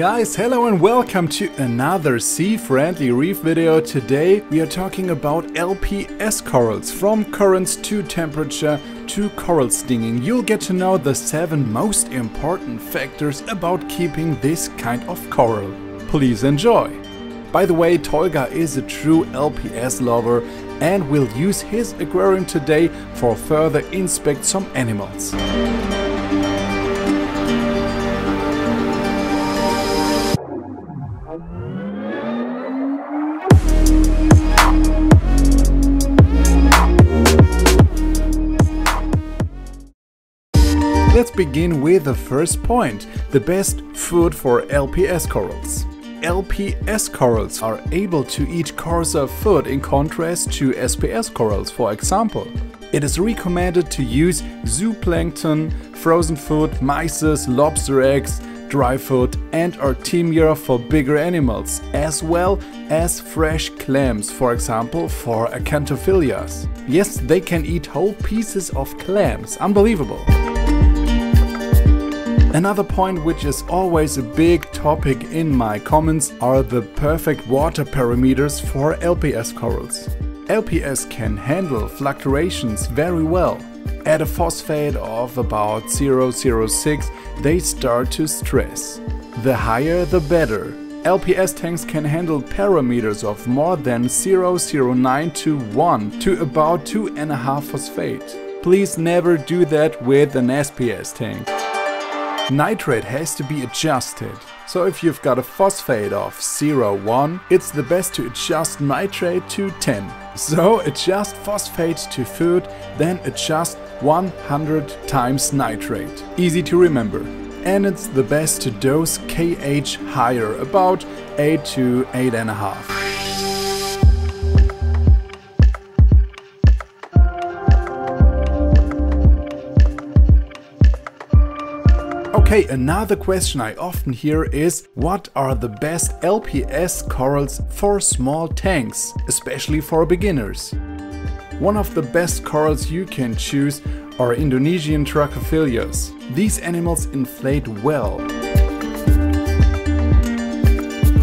Guys, hello and welcome to another sea-friendly reef video. Today we are talking about LPS corals from currents to temperature to coral stinging. You'll get to know the 7 most important factors about keeping this kind of coral. Please enjoy! By the way, Tolga is a true LPS lover and will use his aquarium today for further inspect some animals. Let's begin with the first point, the best food for LPS corals. LPS corals are able to eat coarser food in contrast to SPS corals, for example. It is recommended to use zooplankton, frozen food, mysis, lobster eggs, dry food and artemia for bigger animals, as well as fresh clams, for example for acanthophyllias. Yes, they can eat whole pieces of clams, unbelievable. Another point which is always a big topic in my comments are the perfect water parameters for LPS corals. LPS can handle fluctuations very well. At a phosphate of about 0.06 they start to stress. The higher the better. LPS tanks can handle parameters of more than 0.09 to 1 to about 2.5 phosphate. Please never do that with an SPS tank. Nitrate has to be adjusted. So if you've got a phosphate of 0, 0,1, it's the best to adjust nitrate to 10. So adjust phosphate to food, then adjust 100 times nitrate. Easy to remember. And it's the best to dose KH higher, about 8 to 8.5. Okay, another question I often hear is what are the best LPS corals for small tanks, especially for beginners? One of the best corals you can choose are Indonesian Trachyphyllias. These animals inflate well.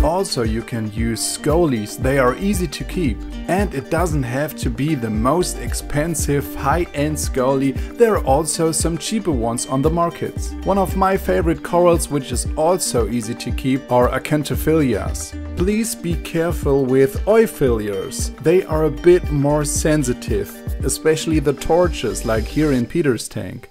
Also you can use Scolies, they are easy to keep. And it doesn't have to be the most expensive high-end Scolie, there are also some cheaper ones on the market. One of my favorite corals which is also easy to keep are Acanthophyllias. Please be careful with Euphyllias, they are a bit more sensitive, especially the torches like here in Peter's tank.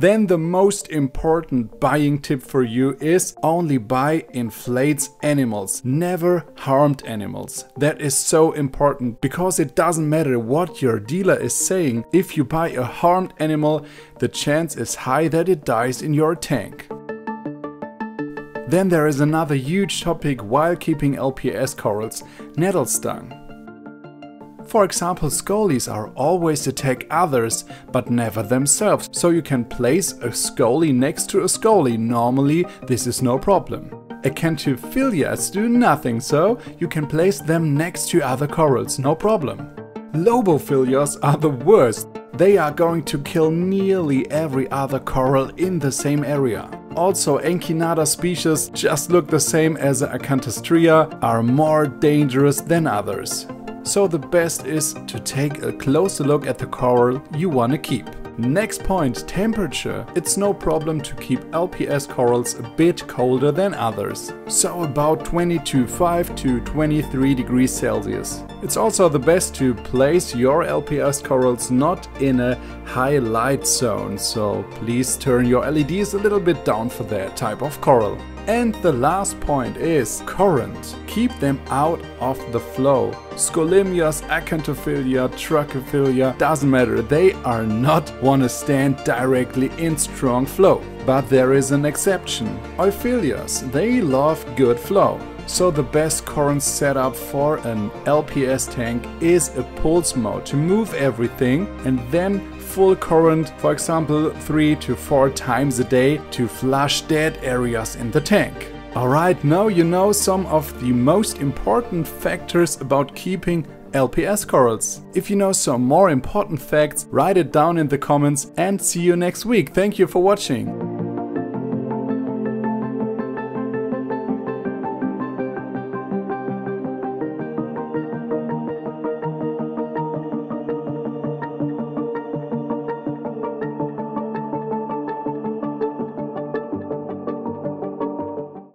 Then the most important buying tip for you is only buy inflates animals, never harmed animals. That is so important because it doesn't matter what your dealer is saying, if you buy a harmed animal, the chance is high that it dies in your tank. Then there is another huge topic while keeping LPS corals, nettle stung. For example, scolies are always attack others, but never themselves, so you can place a scolie next to a scolie. Normally, this is no problem. Acanthophyllias do nothing, so you can place them next to other corals, no problem. Lobophyllias are the worst. They are going to kill nearly every other coral in the same area. Also, Echinata species just look the same as Acanthastrea, are more dangerous than others. So the best is to take a closer look at the coral you want to keep. Next point, temperature. It's no problem to keep LPS corals a bit colder than others, so about 22.5 to 23 degrees Celsius. It's also the best to place your LPS corals not in a high light zone, so please turn your LEDs a little bit down for that type of coral. And the last point is current. Keep them out of the flow. Scolymias, Acanthophyllia, Trachyphyllia, doesn't matter, they are not wanna stand directly in strong flow. But there is an exception. Euphyllias, they love good flow. So the best current setup for an LPS tank is a pulse mode to move everything and then full current, for example 3 to 4 times a day to flush dead areas in the tank. Alright, now you know some of the most important factors about keeping LPS corals. If you know some more important facts, write it down in the comments and see you next week. Thank you for watching.